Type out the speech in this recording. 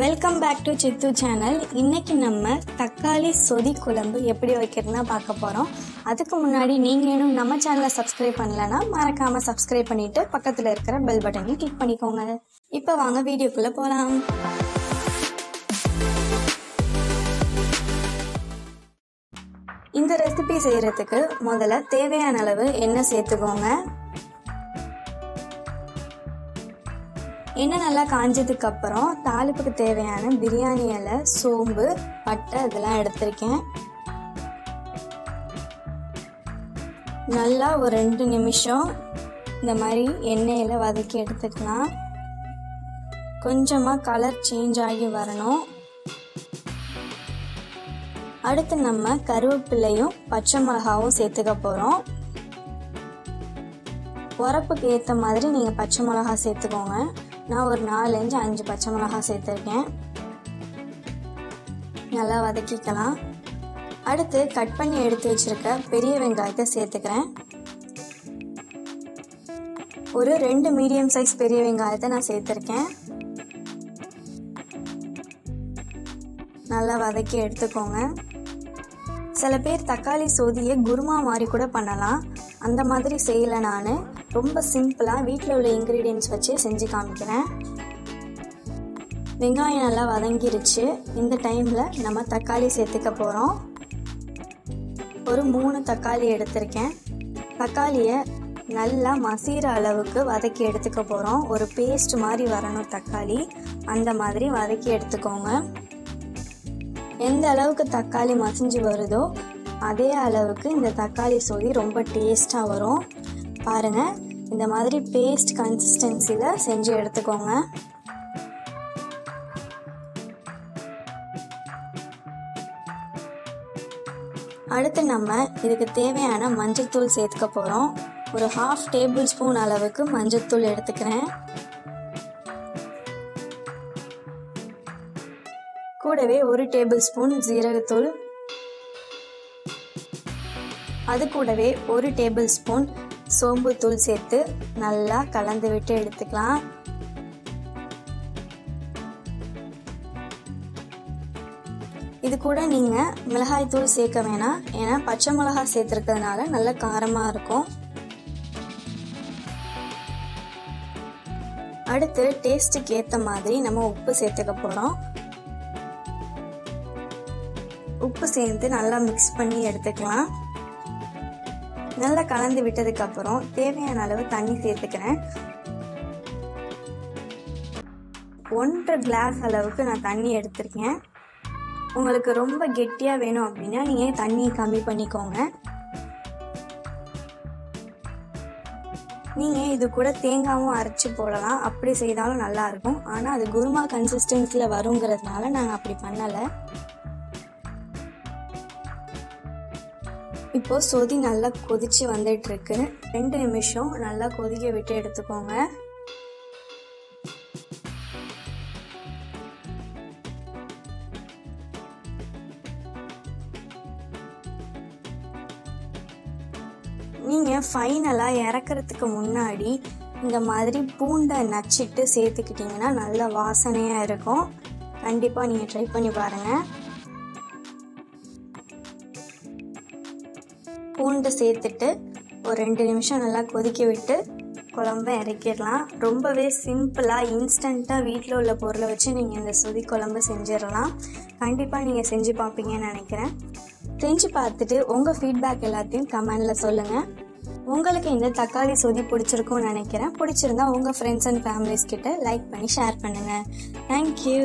Welcome back to Sidhu channel இன்னைக்கு நம்ம தக்காளி சொதி குழம்பு எப்படி வைக்கிறதுனா பார்க்க போகிறோம் அதுக்கு முன்னாடி நீங்கள் இன்னும் நம்ம சேனலை சப்ஸ்கிரைப் பண்ணலைன்னா மறக்காமல் சப்ஸ்கிரைப் பண்ணிட்டு பக்கத்தில் இருக்கிற பெல் பட்டனையும் கிளிக் பண்ணிக்கோங்க. இப்போ வாங்க வீடியோக்குள்ளே போகலாம் இந்த ரெசிபி செய்கிறதுக்கு முதல்ல தேவையான அளவு எண்ணெய் சேர்த்துக்கோங்க. எண்ணெய் நல்லா காஞ்சதுக்கு அப்புறம் தாளிப்புக்கு தேவையான பிரியாணி இலை சோம்பு பட்டை இதெல்லாம் எடுத்திருக்கேன். நல்லா ஒரு ரெண்டு நிமிஷம் இந்த மாதிரி எண்ணெயில் வதக்கி எடுத்துக்கலாம். கொஞ்சமாக கலர் சேஞ்ச் ஆகி வரணும். அடுத்து நம்ம கருவேப்பிலையும் பச்சை மிளகாவும் சேர்த்துக்க போகிறோம் உரப்புக்கு ஏற்ற மாதிரி நீங்கள் பச்சை மிளகா சேர்த்துக்கோங்க. நான் ஒரு நாலஞ்சு அஞ்சு பச்சை மிளகாய் சேர்த்துருக்கேன். நல்லா வதக்கிக்கலாம். அடுத்து கட் பண்ணி எடுத்து வச்சுருக்க பெரிய வெங்காயத்தை சேர்த்துக்கிறேன். ஒரு ரெண்டு மீடியம் சைஸ் பெரிய வெங்காயத்தை நான் சேர்த்துருக்கேன். நல்லா வதக்கி எடுத்துக்கோங்க. சில பேர் தக்காளி சோதியை குருமா மாதிரி கூட பண்ணலாம். அந்த மாதிரி செய்யலை நான். ரொம்ப சிம்பிளாக வீட்டில் உள்ள இன்க்ரீடியன்ஸ் வச்சு செஞ்சு காமிக்கிறேன். வெங்காயம் நல்லா வதங்கிருச்சு. இந்த டைமில் நம்ம தக்காளி சேர்த்துக்க போகிறோம் ஒரு மூணு தக்காளி எடுத்திருக்கேன். தக்காளியை நல்லா மசீர அளவுக்கு வதக்கி எடுத்துக்க போகிறோம் ஒரு பேஸ்ட் மாதிரி வரணும் தக்காளி. அந்த மாதிரி வதக்கி எடுத்துக்கோங்க. எந்த அளவுக்கு தக்காளி மசிஞ்சு வருதோ அதே அளவுக்கு இந்த தக்காளி சொதி ரொம்ப டேஸ்ட்டாக வரும். பாருங்கள் இந்த மாதிரி பேஸ்ட் கன்சிஸ்டன்சியில் செஞ்சு எடுத்துக்கோங்க. அடுத்து நம்ம இதுக்கு தேவையான மஞ்சள் தூள் சேர்த்துக்க போகிறோம் ஒரு ஹாஃப் டேபிள் ஸ்பூன் அளவுக்கு மஞ்சத்தூள் எடுத்துக்கிறேன். கூடவே ஒரு டேபிள் ஸ்பூன் ஜீரகத்தூள். அது கூடவே ஒரு டேபிள் ஸ்பூன் சோம்பு தூள் சேர்த்து நல்லா கலந்து விட்டு எடுத்துக்கலாம். இது கூட நீங்கள் மிளகாய் தூள் சேர்க்க வேணாம். ஏன்னா பச்சை மிளகாய் சேர்த்துருக்கிறதுனால நல்ல காரமாக இருக்கும். அடுத்து டேஸ்ட்டுக்கு ஏற்ற மாதிரி நம்ம உப்பு சேர்த்துக்க போகிறோம் உப்பு சேர்த்து நல்லா மிக்ஸ் பண்ணி எடுத்துக்கலாம். நல்லா கலந்து விட்டதுக்கு அப்புறம் தேவையான அளவு தண்ணி சேர்த்துக்கிறேன். ஒன்றரை கிளாஸ் அளவுக்கு நான் தண்ணி எடுத்திருக்கேன். உங்களுக்கு ரொம்ப கெட்டியாக வேணும் அப்படின்னா நீங்கள் தண்ணியை கம்மி பண்ணிக்கோங்க. நீங்கள் இது கூட தேங்காயும் அரைச்சி போடலாம். அப்படி செய்தாலும் நல்லாயிருக்கும் ஆனால் அது குருமா கன்சிஸ்டன்சியில் வருங்கிறதுனால நாங்கள் அப்படி பண்ணலை. இப்போ சொதி நல்லா கொதிச்சு வந்துட்டு இருக்கு ரெண்டு நிமிஷம் நல்லா கொதிக்க விட்டு எடுத்துக்கோங்க. நீங்கள் ஃபைனலாக இறக்குறதுக்கு முன்னாடி இந்த மாதிரி பூண்டை நச்சிட்டு சேர்த்துக்கிட்டிங்கன்னா நல்ல வாசனையாக இருக்கும். கண்டிப்பாக நீங்கள் ட்ரை பண்ணி பாருங்கள் பூண்டு சேர்த்துட்டு ஒரு ரெண்டு நிமிஷம் நல்லா கொதிக்க விட்டு குழம்ப இறக்கிடலாம். ரொம்பவே சிம்பிளாக இன்ஸ்டண்ட்டாக வீட்டில் உள்ள பொருளை வச்சு நீங்கள் இந்த சொதி குழம்பு செஞ்சிடலாம். கண்டிப்பாக நீங்கள் செஞ்சு பார்ப்பீங்கன்னு நினைக்கிறேன். செஞ்சு பார்த்துட்டு உங்கள் ஃபீட்பேக் எல்லாத்தையும் கமெண்டில் சொல்லுங்கள் உங்களுக்கு இந்த தக்காளி சொதி பிடிச்சிருக்கும்னு நினைக்கிறேன். பிடிச்சிருந்தா உங்கள் ஃப்ரெண்ட்ஸ் அண்ட் ஃபேமிலிஸ் கிட்ட லைக் பண்ணி ஷேர் பண்ணுங்கள் தேங்க்யூ